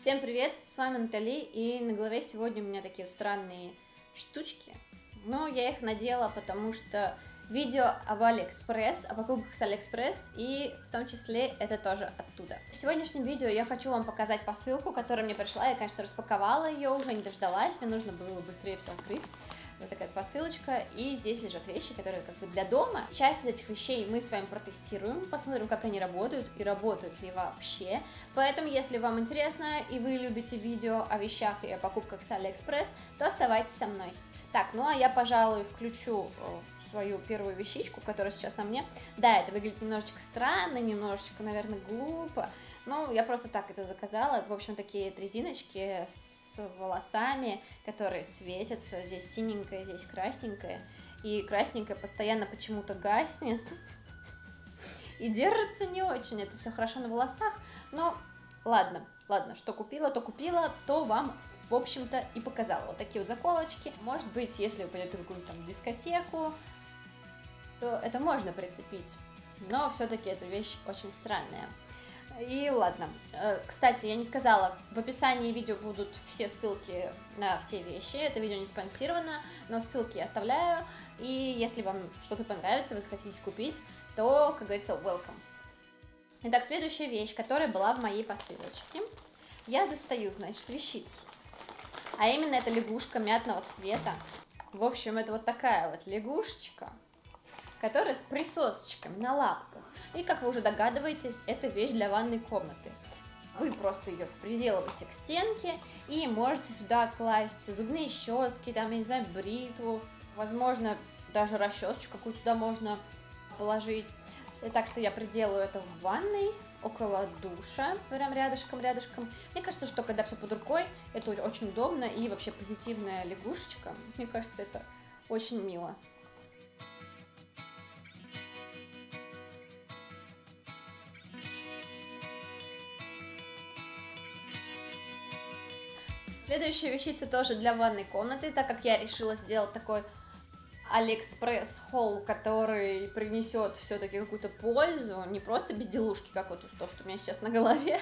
Всем привет, с вами Натали, и на голове сегодня у меня такие странные штучки. Но я их надела, потому что видео об Алиэкспресс, о покупках с Алиэкспресс, и в том числе это тоже оттуда. В сегодняшнем видео я хочу вам показать посылку, которая мне пришла, я, конечно, распаковала ее, уже не дождалась, мне нужно было быстрее все открыть. Вот такая вот посылочка, и здесь лежат вещи, которые как бы для дома. Часть из этих вещей мы с вами протестируем, посмотрим, как они работают и работают ли вообще. Поэтому, если вам интересно и вы любите видео о вещах и о покупках с Алиэкспресс, то оставайтесь со мной. Так, ну а я, пожалуй, включу свою первую вещичку, которая сейчас на мне. Да, это выглядит немножечко странно, немножечко, наверное, глупо, но я просто так это заказала. В общем, такие резиночки с волосами, которые светятся. Здесь синенькая, здесь красненькая. И красненькая постоянно почему-то гаснет. И держится не очень. Это все хорошо на волосах, но ладно, ладно, что купила, то купила, то вам в общем-то, и показала. Вот такие вот заколочки. Может быть, если вы пойдете в какую-то там дискотеку, то это можно прицепить. Но все-таки эта вещь очень странная. И ладно. Э, кстати, я не сказала, в описании видео будут все ссылки на все вещи. Это видео не спонсировано, но ссылки я оставляю. И если вам что-то понравится, вы захотите купить, то, как говорится, welcome. Итак, следующая вещь, которая была в моей посылочке. Я достаю, значит, вещицу. А именно это лягушка мятного цвета. В общем, это вот такая вот лягушечка, которая с присосочками на лапках. И, как вы уже догадываетесь, это вещь для ванной комнаты. Вы просто ее приделываете к стенке и можете сюда класть зубные щетки, там, я не знаю, бритву, возможно, даже расчесочку какую-то сюда можно положить. Так что я приделаю это в ванной, около душа, прям рядышком-рядышком. Мне кажется, что когда все под рукой, это очень удобно и вообще позитивная лягушечка. Мне кажется, это очень мило. Следующая вещица тоже для ванной комнаты, так как я решила сделать такой AliExpress haul, который принесет все-таки какую-то пользу, не просто безделушки, как вот то, что у меня сейчас на голове,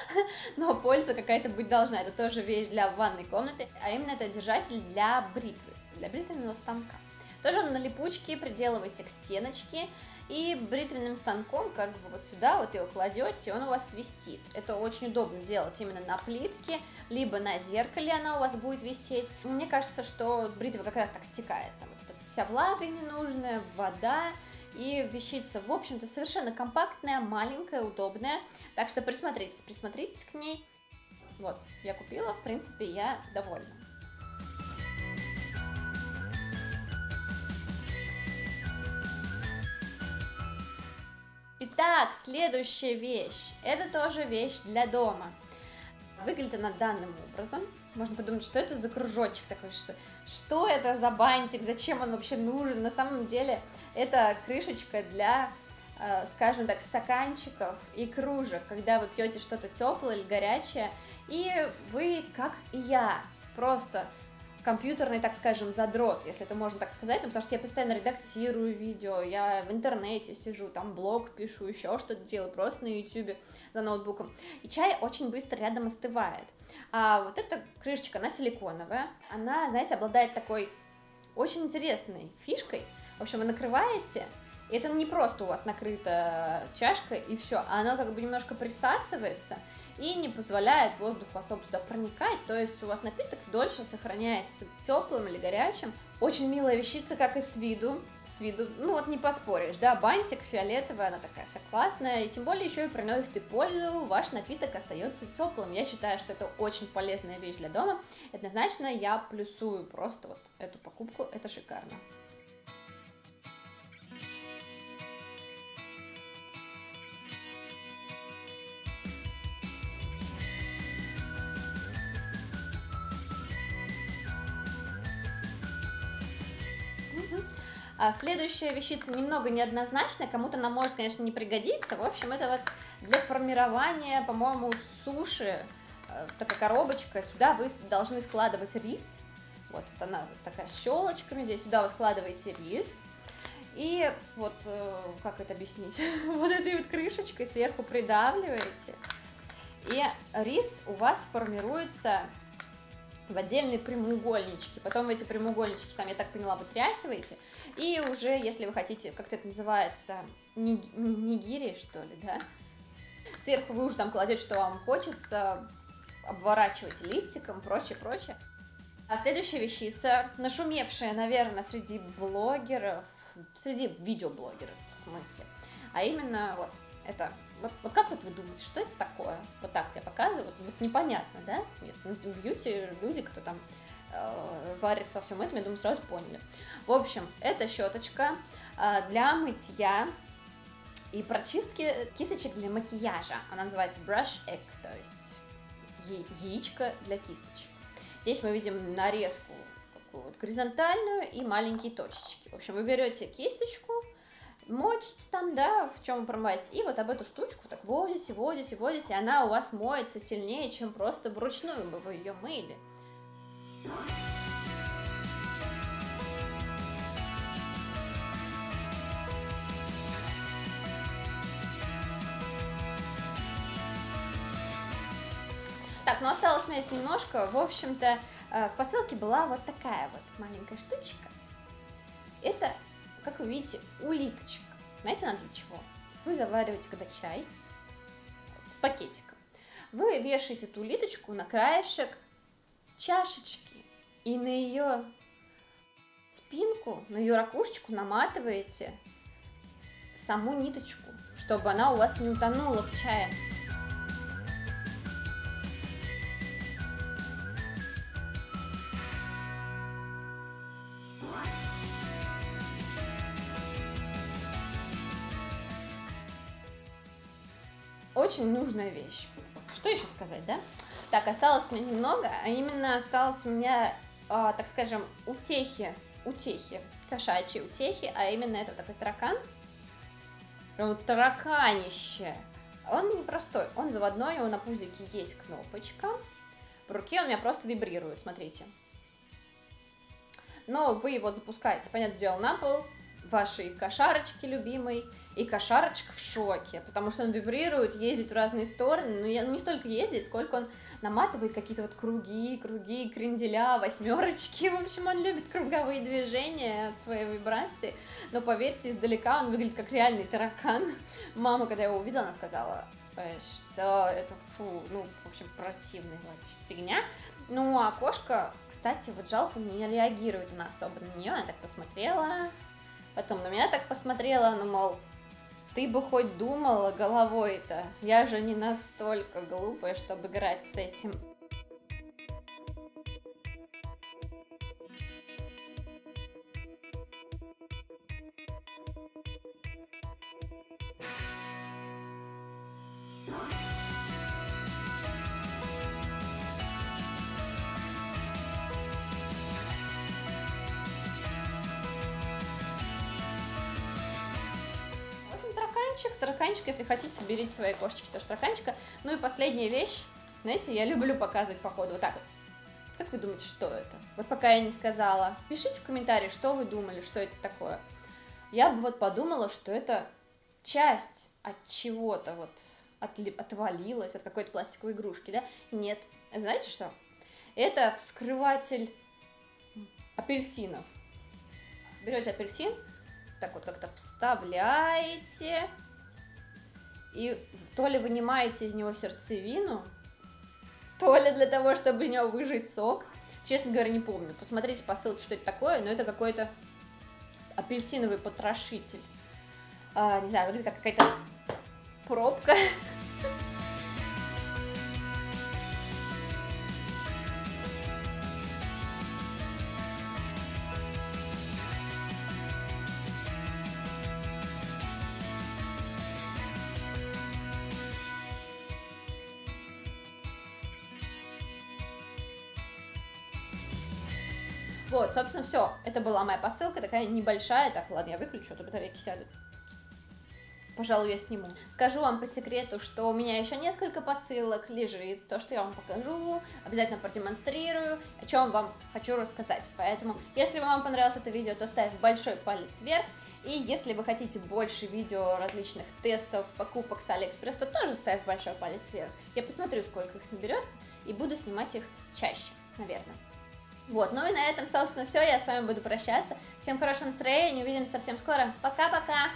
но польза какая-то быть должна. Это тоже вещь для ванной комнаты, а именно это держатель для бритвы, для бритвенного станка. Тоже он на липучке, приделываете к стеночке, и бритвенным станком, как бы вот сюда вот его кладете, он у вас висит. Это очень удобно делать именно на плитке, либо на зеркале она у вас будет висеть. Мне кажется, что с бритвы как раз так стекает. Там вот вся влага ненужная, вода, и вещица, в общем-то, совершенно компактная, маленькая, удобная, так что присмотритесь, присмотритесь к ней. Вот, я купила, в принципе, я довольна. Итак, следующая вещь. Это тоже вещь для дома. Выглядит она данным образом. Можно подумать, что это за кружочек такой, что, что это за бантик, зачем он вообще нужен. На самом деле это крышечка для, э, скажем так, стаканчиков и кружек, когда вы пьете что-то теплое или горячее, и вы, как и я, просто компьютерный, так скажем, задрот, если это можно так сказать, ну, потому что я постоянно редактирую видео, я в интернете сижу, там блог пишу, еще что-то делаю, просто на ютюбе за ноутбуком, и чай очень быстро рядом остывает. А вот эта крышечка, она силиконовая, она, знаете, обладает такой очень интересной фишкой, в общем, вы накрываете, это не просто у вас накрыта чашка и все, а оно как бы немножко присасывается, и не позволяет воздуху особо туда проникать, то есть у вас напиток дольше сохраняется теплым или горячим. Очень милая вещица, как и с виду, с виду, ну вот не поспоришь, да, бантик фиолетовая, она такая вся классная, и тем более еще и приносит и пользу, ваш напиток остается теплым. Я считаю, что это очень полезная вещь для дома, однозначно я плюсую просто вот эту покупку, это шикарно. Следующая вещица немного неоднозначная, кому-то она может, конечно, не пригодиться. В общем, это вот для формирования, по-моему, суши, э, такая коробочка. Сюда вы должны складывать рис. Вот, вот она вот такая щелочками. Здесь сюда вы складываете рис. И вот, э, как это объяснить, вот этой вот крышечкой сверху придавливаете. и рис у вас формируется в отдельные прямоугольнички. Потом вы эти прямоугольнички, там, я так поняла, вытряхиваете. И уже, если вы хотите, как это называется, нигири, что ли, да? Сверху вы уже там кладете, что вам хочется, обворачиваете листиком, прочее, прочее. А следующая вещица, нашумевшая, наверное, среди блогеров, среди видеоблогеров в смысле, а именно вот это вот, вот как вот вы думаете, что это такое? Вот так я показываю, вот, вот непонятно, да? Нет, ну, бьюти люди, кто там э, варится во всем этом, я думаю, сразу поняли. В общем, это щеточка э, для мытья и прочистки кисточек для макияжа. Она называется Brush Egg, то есть яичко для кисточек. Здесь мы видим нарезку такую вот горизонтальную и маленькие точечки. В общем, вы берете кисточку, мочите там, да, в чем промываете, и вот об эту штучку так водите, водите, водите, и она у вас моется сильнее, чем просто вручную бы вы ее мыли. Так, ну осталось у меня есть немножко. В общем-то, э, в посылке была вот такая вот маленькая штучка. Это как вы видите, улиточка. Знаете, она для чего? Вы завариваете когда чай с пакетиком. Вы вешаете эту улиточку на краешек чашечки и на ее спинку, на ее ракушечку наматываете саму ниточку, чтобы она у вас не утонула в чае. Очень нужная вещь. Что еще сказать, да? Так, осталось у меня немного, а именно осталось у меня, а, так скажем, утехи, утехи, кошачьи утехи, а именно это такой таракан. Вот тараканище. Он не простой, он заводной, у него на пузике есть кнопочка. В руке он у меня просто вибрирует, смотрите. Но вы его запускаете, понятное дело, на пол, вашей кошарочки любимой, и кошарочка в шоке, потому что он вибрирует, ездит в разные стороны, но я, ну, не столько ездит, сколько он наматывает какие-то вот круги, круги, кренделя, восьмерочки, в общем, он любит круговые движения от своей вибрации, но поверьте, издалека он выглядит как реальный таракан. Мама, когда его увидела, она сказала, что это фу, ну, в общем, противная фигня. Ну, а кошка, кстати, вот жалко, не реагирует она особо на нее, она так посмотрела, Потом на меня так посмотрела, ну, мол, ты бы хоть думала головой-то, я же не настолько глупая, чтобы играть с этим. Тараканчик. Тараканчик, если хотите, берите своей кошечки тоже тараканчика. Ну и последняя вещь. Знаете, я люблю показывать по ходу вот так вот. Как вы думаете, что это? Вот пока я не сказала. Пишите в комментарии, что вы думали, что это такое. Я бы вот подумала, что это часть от чего-то вот от, отвалилась, от какой-то пластиковой игрушки, да? Нет. Знаете что? Это вскрыватель апельсинов. Берете апельсин, так вот как-то вставляете, и то ли вынимаете из него сердцевину, то ли для того, чтобы из него выжить сок. Честно говоря, не помню. Посмотрите по ссылке, что это такое, но это какой-то апельсиновый потрошитель. А, не знаю, выглядит как какая-то пробка. Вот, собственно, все. Это была моя посылка, такая небольшая. Так, ладно, я выключу, а то батарейки сядут. пожалуй, я сниму. Скажу вам по секрету, что у меня еще несколько посылок лежит, то, что я вам покажу, обязательно продемонстрирую, о чем вам хочу рассказать. Поэтому, если вам понравилось это видео, то ставь большой палец вверх, и если вы хотите больше видео различных тестов, покупок с Алиэкспресс, то тоже ставь большой палец вверх. Я посмотрю, сколько их наберется, и буду снимать их чаще, наверное. Вот, ну и на этом, собственно, все. Я с вами буду прощаться. Всем хорошего настроения, увидимся совсем скоро. Пока-пока!